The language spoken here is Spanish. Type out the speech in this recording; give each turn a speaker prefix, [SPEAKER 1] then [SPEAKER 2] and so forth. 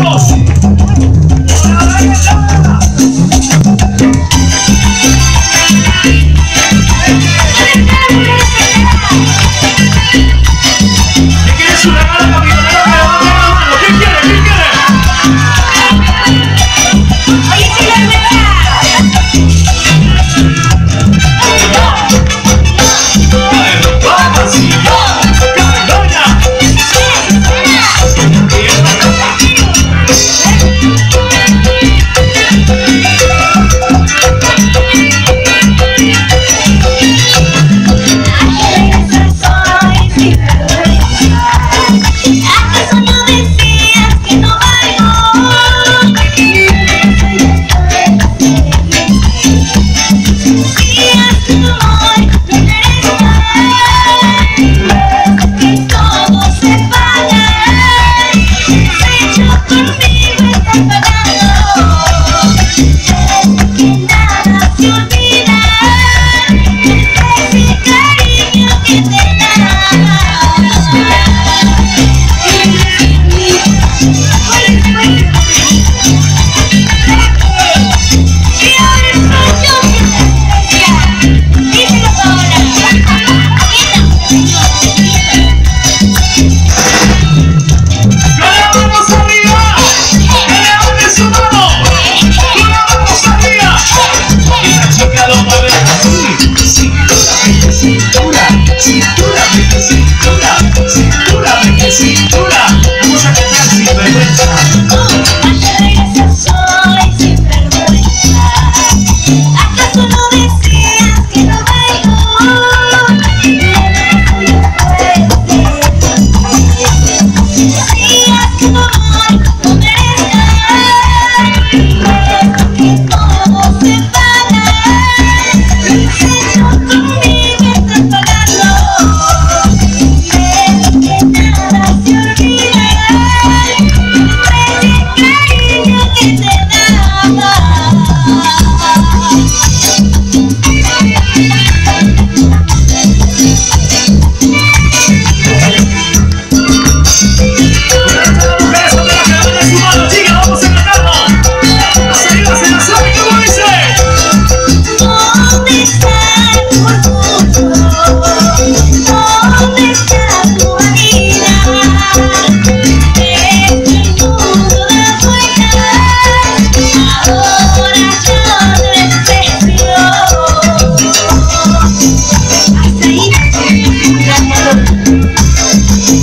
[SPEAKER 1] Días atitude.